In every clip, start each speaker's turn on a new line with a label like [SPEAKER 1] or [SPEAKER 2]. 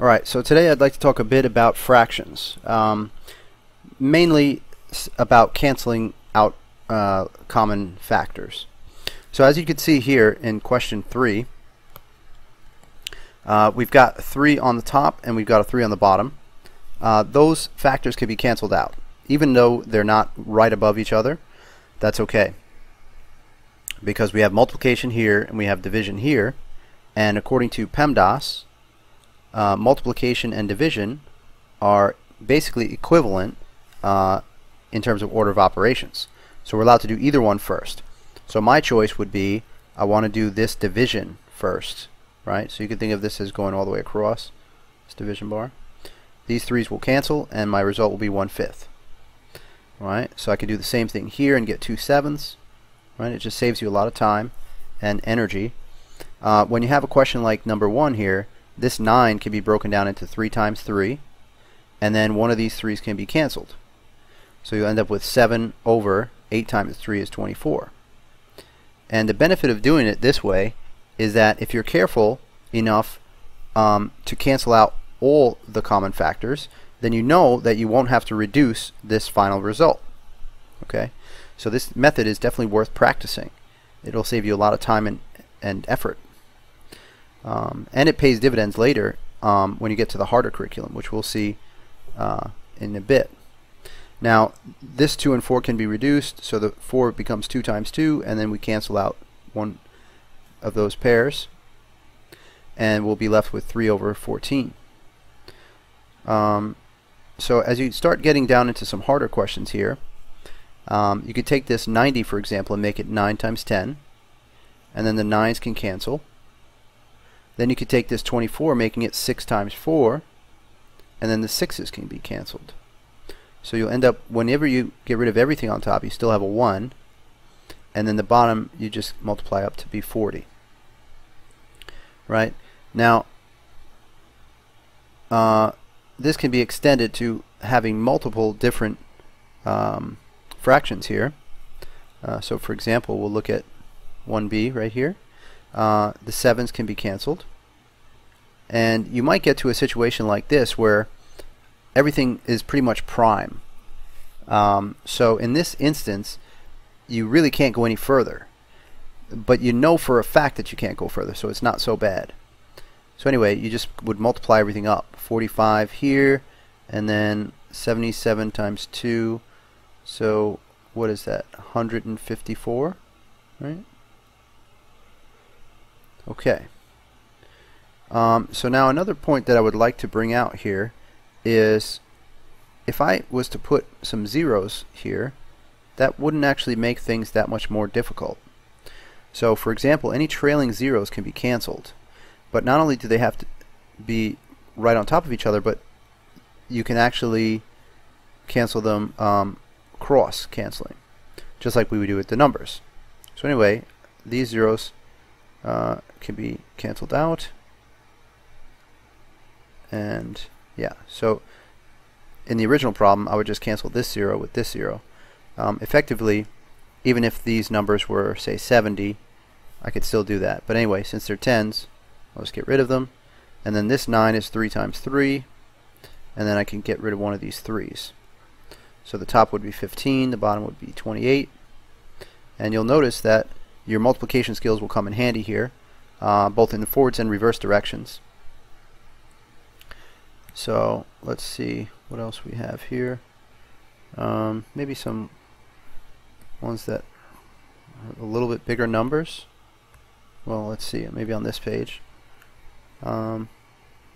[SPEAKER 1] Alright, so today I'd like to talk a bit about fractions. Um, mainly about canceling out uh, common factors. So as you can see here in question 3, uh, we've got 3 on the top and we've got a 3 on the bottom. Uh, those factors can be canceled out. Even though they're not right above each other, that's okay. Because we have multiplication here and we have division here. And according to PEMDAS, uh, multiplication and division are basically equivalent uh, in terms of order of operations. So we're allowed to do either one first. So my choice would be I want to do this division first, right? So you can think of this as going all the way across this division bar. These threes will cancel and my result will be one-fifth. Right? So I could do the same thing here and get two sevenths. Right? It just saves you a lot of time and energy. Uh, when you have a question like number one here, this 9 can be broken down into 3 times 3 and then one of these 3's can be canceled. So you end up with 7 over 8 times 3 is 24. And the benefit of doing it this way is that if you're careful enough um, to cancel out all the common factors, then you know that you won't have to reduce this final result. Okay, So this method is definitely worth practicing. It'll save you a lot of time and, and effort. Um, and it pays dividends later um, when you get to the harder curriculum, which we'll see uh, in a bit. Now, this 2 and 4 can be reduced, so the 4 becomes 2 times 2, and then we cancel out one of those pairs, and we'll be left with 3 over 14. Um, so as you start getting down into some harder questions here, um, you could take this 90, for example, and make it 9 times 10, and then the 9's can cancel. Then you could take this 24, making it 6 times 4, and then the 6's can be canceled. So you'll end up, whenever you get rid of everything on top, you still have a 1, and then the bottom you just multiply up to be 40. Right? Now, uh, this can be extended to having multiple different um, fractions here. Uh, so for example, we'll look at 1b right here. Uh, the 7's can be canceled. And you might get to a situation like this where everything is pretty much prime. Um, so in this instance, you really can't go any further. But you know for a fact that you can't go further, so it's not so bad. So anyway, you just would multiply everything up. 45 here, and then 77 times 2. So what is that? 154, right? Okay. Um, so now another point that I would like to bring out here is if I was to put some zeros here, that wouldn't actually make things that much more difficult. So for example, any trailing zeros can be canceled. But not only do they have to be right on top of each other, but you can actually cancel them um, cross canceling, just like we would do with the numbers. So anyway, these zeros uh, can be canceled out and yeah so in the original problem I would just cancel this zero with this zero. Um, effectively even if these numbers were say 70 I could still do that. But anyway since they're tens I'll just get rid of them. And then this 9 is 3 times 3 and then I can get rid of one of these 3's so the top would be 15 the bottom would be 28 and you'll notice that your multiplication skills will come in handy here uh, both in the forwards and reverse directions so let's see what else we have here. Um, maybe some ones that are a little bit bigger numbers. Well, let's see. Maybe on this page. Um,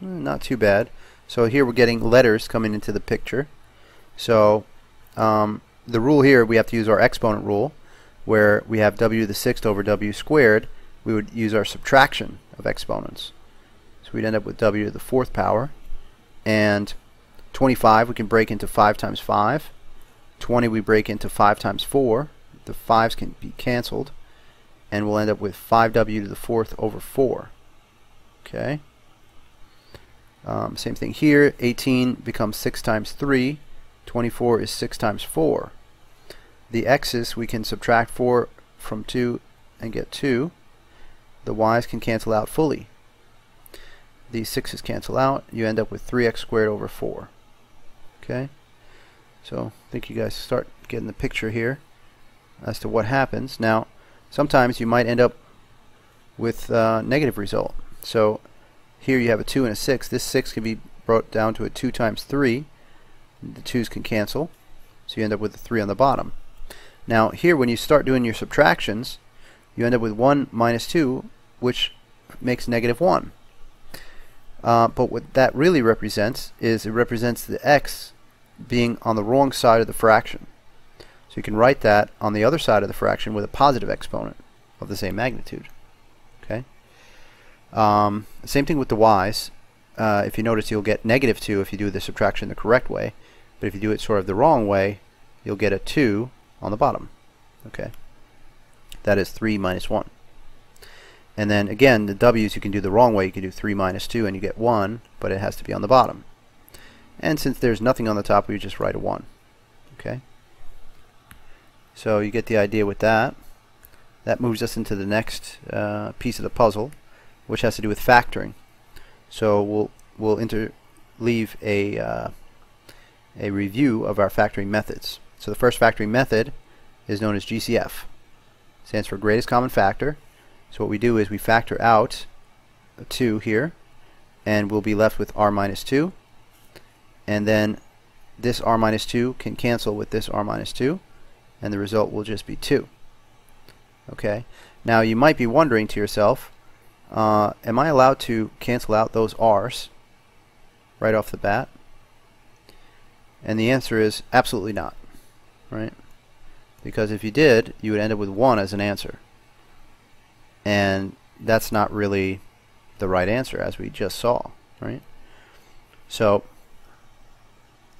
[SPEAKER 1] not too bad. So here we're getting letters coming into the picture. So um, the rule here, we have to use our exponent rule, where we have w to the sixth over w squared. We would use our subtraction of exponents. So we'd end up with w to the fourth power and 25 we can break into 5 times 5 20 we break into 5 times 4 the 5's can be cancelled and we'll end up with 5w to the fourth over 4 okay? Um, same thing here. 18 becomes 6 times 3 24 is 6 times 4 the x's we can subtract 4 from 2 and get 2 the y's can cancel out fully these 6's cancel out. You end up with 3x squared over 4. Okay? So I think you guys start getting the picture here as to what happens. Now, sometimes you might end up with a negative result. So here you have a 2 and a 6. This 6 can be brought down to a 2 times 3. The 2's can cancel. So you end up with a 3 on the bottom. Now here when you start doing your subtractions, you end up with 1 minus 2, which makes negative 1. Uh, but what that really represents is it represents the x being on the wrong side of the fraction. So you can write that on the other side of the fraction with a positive exponent of the same magnitude. Okay. Um, same thing with the y's. Uh, if you notice, you'll get negative 2 if you do the subtraction the correct way. But if you do it sort of the wrong way, you'll get a 2 on the bottom. Okay. That is 3 minus 1. And then again, the w's you can do the wrong way. You can do 3 minus 2 and you get 1, but it has to be on the bottom. And since there's nothing on the top, we just write a 1. Okay. So you get the idea with that. That moves us into the next uh, piece of the puzzle, which has to do with factoring. So we'll we'll interleave a uh, a review of our factoring methods. So the first factoring method is known as GCF. Stands for greatest common factor. So what we do is we factor out a 2 here, and we'll be left with r minus 2. And then this r minus 2 can cancel with this r minus 2, and the result will just be 2. Okay. Now you might be wondering to yourself, uh, am I allowed to cancel out those r's right off the bat? And the answer is absolutely not right? Because if you did, you would end up with 1 as an answer. And that's not really the right answer, as we just saw, right? So,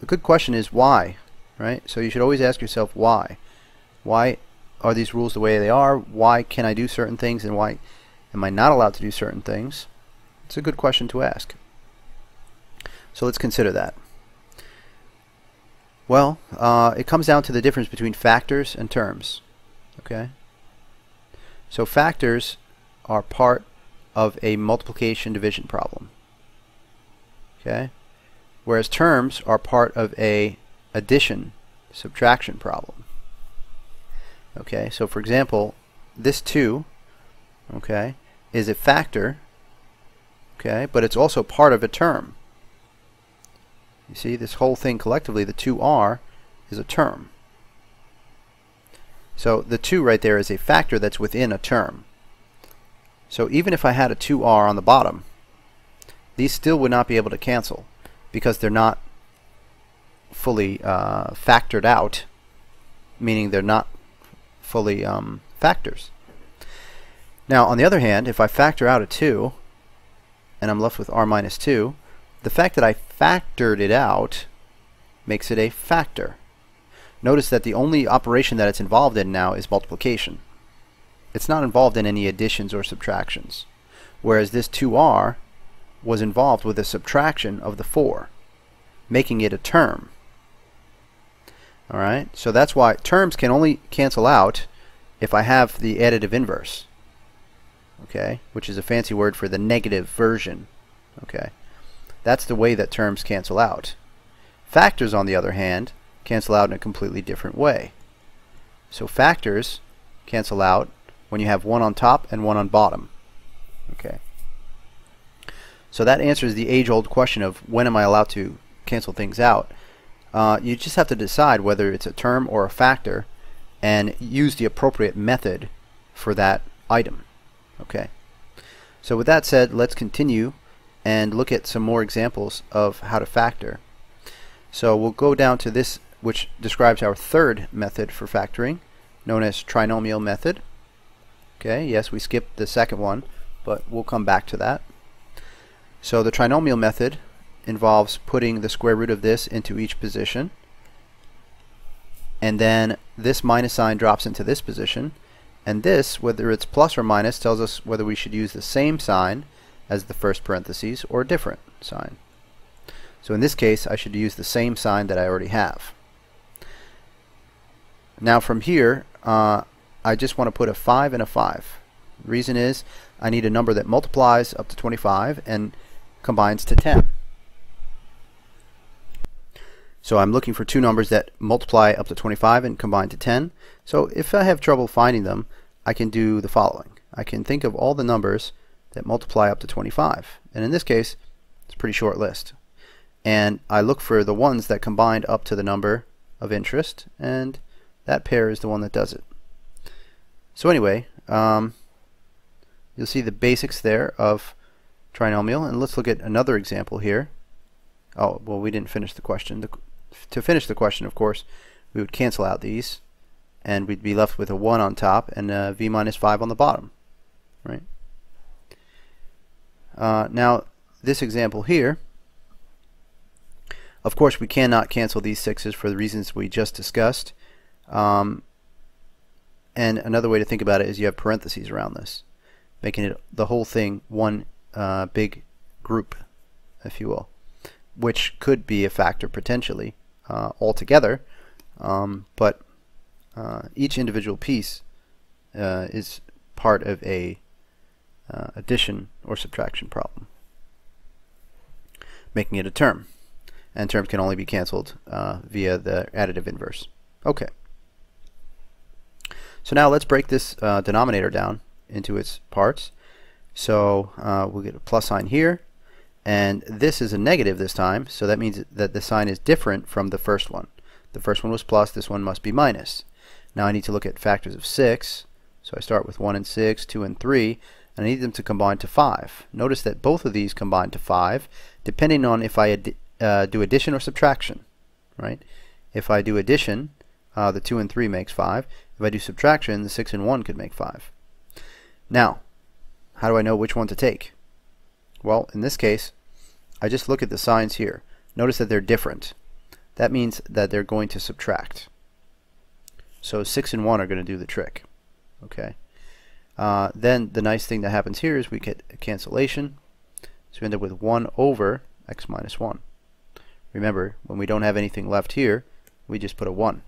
[SPEAKER 1] the good question is why, right? So you should always ask yourself why. Why are these rules the way they are? Why can I do certain things and why am I not allowed to do certain things? It's a good question to ask. So let's consider that. Well, uh, it comes down to the difference between factors and terms. Okay. So factors are part of a multiplication division problem. Okay. Whereas terms are part of a addition subtraction problem. Okay. So for example, this 2 okay is a factor okay but it's also part of a term you see, this whole thing collectively, the 2r, is a term. So the 2 right there is a factor that's within a term. So even if I had a 2r on the bottom, these still would not be able to cancel because they're not fully uh, factored out, meaning they're not fully um, factors. Now, on the other hand, if I factor out a 2, and I'm left with r minus 2, the fact that I factored it out makes it a factor. Notice that the only operation that it's involved in now is multiplication. It's not involved in any additions or subtractions. Whereas this 2r was involved with a subtraction of the 4, making it a term. Alright, so that's why terms can only cancel out if I have the additive inverse. Okay, which is a fancy word for the negative version. Okay. That's the way that terms cancel out. Factors, on the other hand, cancel out in a completely different way. So factors cancel out when you have one on top and one on bottom. Okay. So that answers the age-old question of when am I allowed to cancel things out. Uh, you just have to decide whether it's a term or a factor and use the appropriate method for that item. Okay. So with that said, let's continue and look at some more examples of how to factor. So we'll go down to this which describes our third method for factoring known as trinomial method. Okay, yes we skipped the second one but we'll come back to that. So the trinomial method involves putting the square root of this into each position and then this minus sign drops into this position and this, whether it's plus or minus, tells us whether we should use the same sign as the first parentheses or a different sign. So in this case I should use the same sign that I already have. Now from here uh, I just want to put a 5 and a 5. The reason is I need a number that multiplies up to 25 and combines to 10. So I'm looking for two numbers that multiply up to 25 and combine to 10. So if I have trouble finding them, I can do the following. I can think of all the numbers that multiply up to 25. And in this case, it's a pretty short list. And I look for the ones that combine up to the number of interest, and that pair is the one that does it. So anyway, um, you'll see the basics there of trinomial. And let's look at another example here. Oh, well, we didn't finish the question. The, to finish the question, of course, we would cancel out these, and we'd be left with a 1 on top and a v minus 5 on the bottom. Right? Uh, now, this example here, of course, we cannot cancel these sixes for the reasons we just discussed. Um, and another way to think about it is you have parentheses around this, making it the whole thing one uh, big group, if you will, which could be a factor potentially uh, altogether, um, but uh, each individual piece uh, is part of a uh, addition or subtraction problem, making it a term. And terms can only be canceled uh, via the additive inverse. Okay. So now let's break this uh, denominator down into its parts. So uh, we'll get a plus sign here, and this is a negative this time, so that means that the sign is different from the first one. The first one was plus, this one must be minus. Now I need to look at factors of 6, so I start with 1 and 6, 2 and 3, and I need them to combine to 5. Notice that both of these combine to 5, depending on if I ad uh, do addition or subtraction. Right? If I do addition, uh, the 2 and 3 makes 5. If I do subtraction, the 6 and 1 could make 5. Now, how do I know which one to take? Well, in this case, I just look at the signs here. Notice that they're different. That means that they're going to subtract. So 6 and 1 are going to do the trick. Okay. Uh, then the nice thing that happens here is we get a cancellation. So we end up with 1 over x minus 1. Remember, when we don't have anything left here, we just put a 1.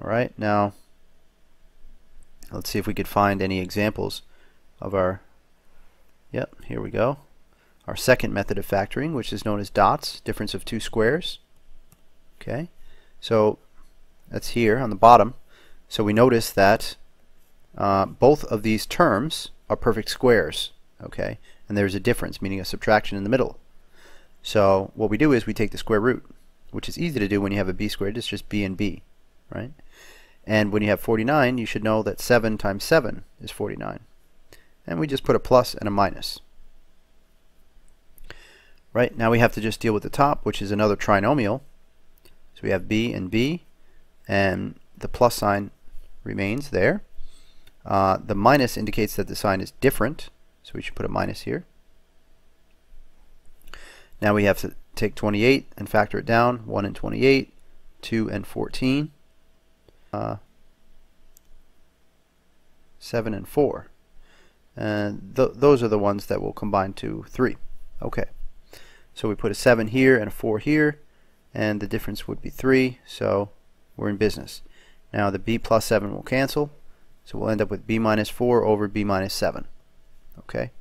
[SPEAKER 1] Alright, now let's see if we could find any examples of our, yep, here we go, our second method of factoring, which is known as dots, difference of two squares. Okay, so that's here on the bottom. So we notice that uh, both of these terms are perfect squares, okay, and there's a difference, meaning a subtraction in the middle. So what we do is we take the square root, which is easy to do when you have a b squared. It's just b and b, right? And when you have 49, you should know that 7 times 7 is 49. And we just put a plus and a minus. Right, now we have to just deal with the top, which is another trinomial. So we have b and b, and the plus sign remains there. Uh, the minus indicates that the sign is different, so we should put a minus here. Now we have to take 28 and factor it down. 1 and 28, 2 and 14, uh, 7 and 4. And th those are the ones that will combine to 3. Okay. So we put a 7 here and a 4 here, and the difference would be 3, so we're in business. Now the b plus 7 will cancel, so we'll end up with b minus 4 over b minus 7. Okay.